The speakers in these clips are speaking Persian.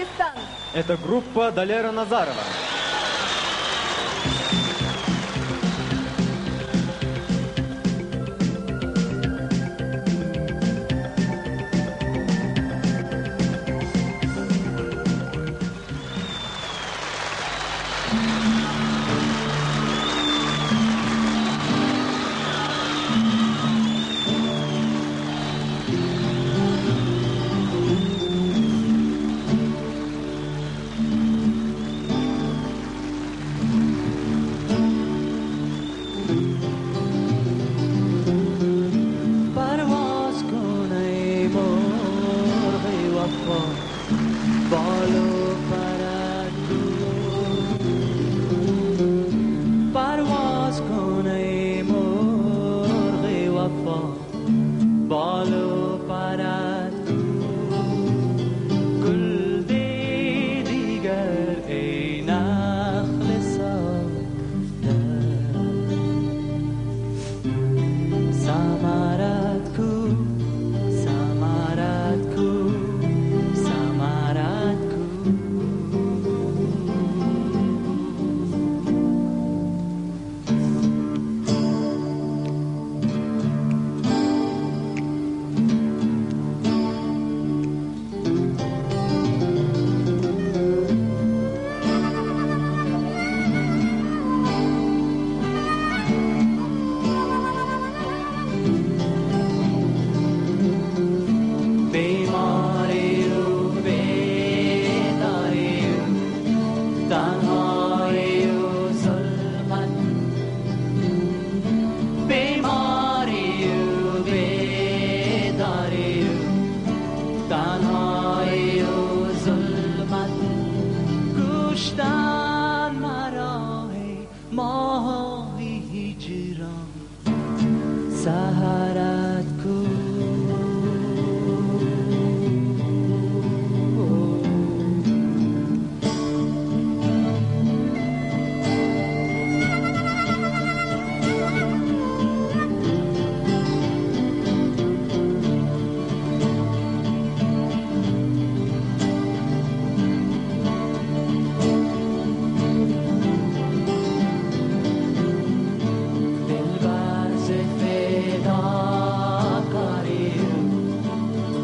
Таджикистан. Это группа Далера Назарова.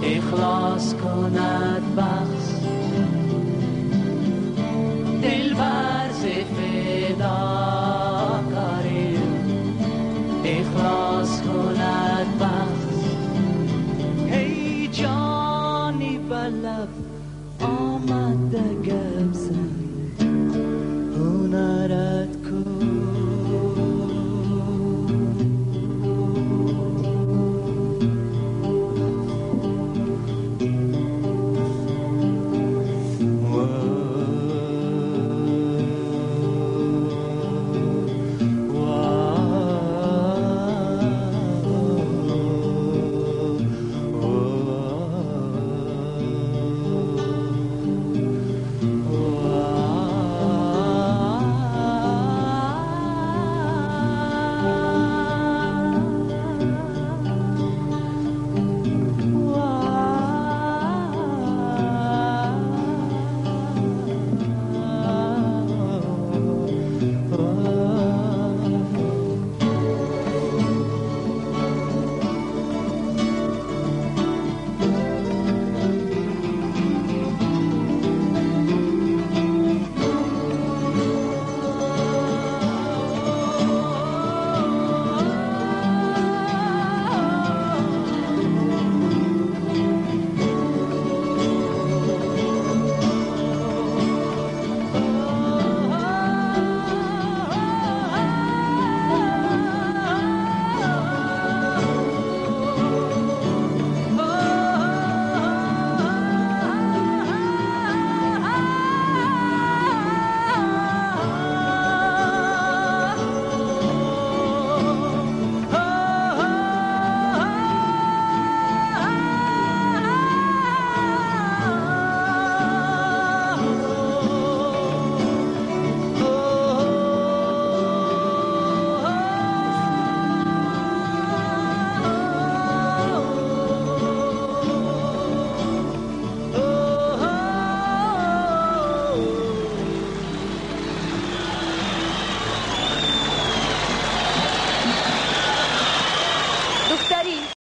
اخلاص کند بخش. دل برز فدا کاریم. اخلاص کند بخش. هی جانی بلب آمد دگر.